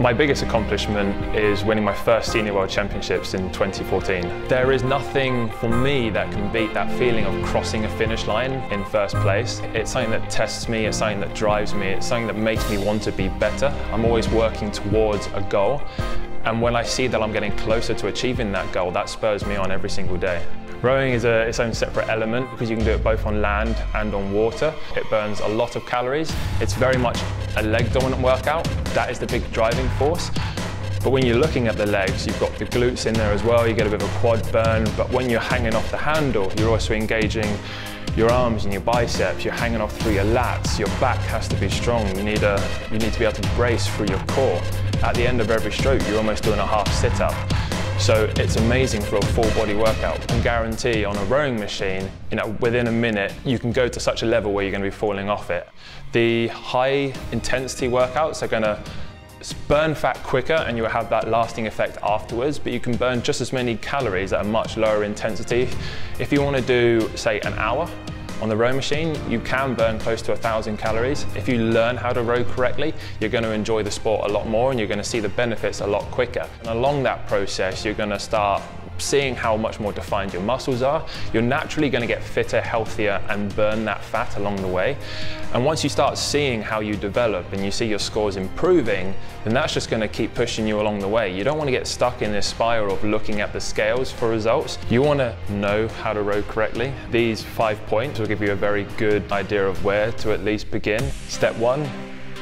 My biggest accomplishment is winning my first Senior World Championships in 2014. There is nothing for me that can beat that feeling of crossing a finish line in first place. It's something that tests me, it's something that drives me, it's something that makes me want to be better. I'm always working towards a goal and when I see that I'm getting closer to achieving that goal, that spurs me on every single day. Rowing is a, its own separate element because you can do it both on land and on water. It burns a lot of calories. It's very much a leg dominant workout. That is the big driving force. But when you're looking at the legs, you've got the glutes in there as well, you get a bit of a quad burn, but when you're hanging off the handle, you're also engaging your arms and your biceps, you're hanging off through your lats, your back has to be strong, you need, a, you need to be able to brace through your core. At the end of every stroke, you're almost doing a half sit-up. So it's amazing for a full body workout. I can guarantee on a rowing machine, you know, within a minute, you can go to such a level where you're going to be falling off it. The high intensity workouts are going to burn fat quicker and you'll have that lasting effect afterwards, but you can burn just as many calories at a much lower intensity. If you want to do, say, an hour on the row machine, you can burn close to a thousand calories. If you learn how to row correctly, you're going to enjoy the sport a lot more and you're going to see the benefits a lot quicker. And along that process, you're going to start seeing how much more defined your muscles are, you're naturally going to get fitter, healthier, and burn that fat along the way. And once you start seeing how you develop and you see your scores improving, then that's just going to keep pushing you along the way. You don't want to get stuck in this spiral of looking at the scales for results. You want to know how to row correctly. These five points will give you a very good idea of where to at least begin. Step one,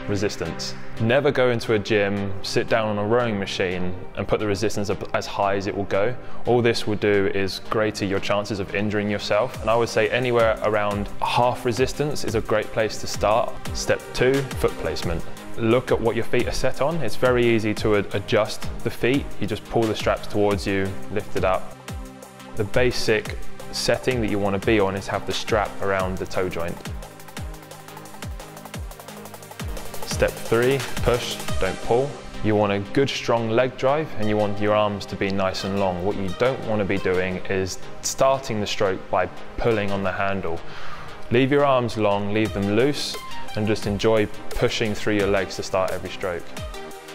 resistance. Never go into a gym, sit down on a rowing machine and put the resistance up as high as it will go. All this will do is greater your chances of injuring yourself. And I would say anywhere around half resistance is a great place to start. Step two, foot placement. Look at what your feet are set on. It's very easy to adjust the feet. You just pull the straps towards you, lift it up. The basic setting that you want to be on is have the strap around the toe joint. Step three, push, don't pull. You want a good strong leg drive and you want your arms to be nice and long. What you don't want to be doing is starting the stroke by pulling on the handle. Leave your arms long, leave them loose and just enjoy pushing through your legs to start every stroke.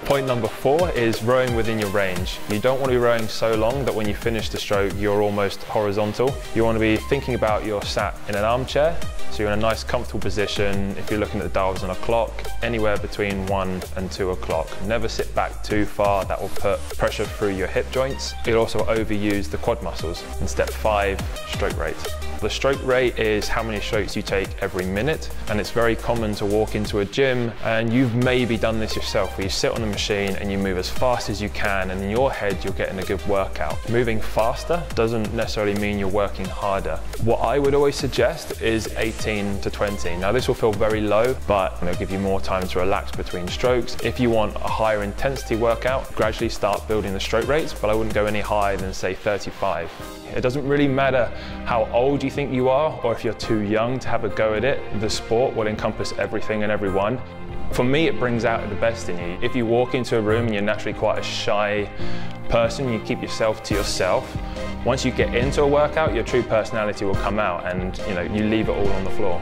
Point number four is rowing within your range. You don't want to be rowing so long that when you finish the stroke, you're almost horizontal. You want to be thinking about you're sat in an armchair so you're in a nice comfortable position. If you're looking at the dials on a clock, anywhere between one and two o'clock. Never sit back too far, that will put pressure through your hip joints. You'll also overuse the quad muscles. And step five, stroke rate. The stroke rate is how many strokes you take every minute and it's very common to walk into a gym and you've maybe done this yourself where you sit on the machine and you move as fast as you can and in your head you're getting a good workout. Moving faster doesn't necessarily mean you're working harder. What I would always suggest is 18 to 20. Now this will feel very low but it'll give you more time to relax between strokes. If you want a higher intensity workout, gradually start building the stroke rates but I wouldn't go any higher than say 35. It doesn't really matter how old you think you are or if you're too young to have a go at it. The sport will encompass everything and everyone. For me, it brings out the best in you. If you walk into a room and you're naturally quite a shy person, you keep yourself to yourself. Once you get into a workout, your true personality will come out and you know you leave it all on the floor.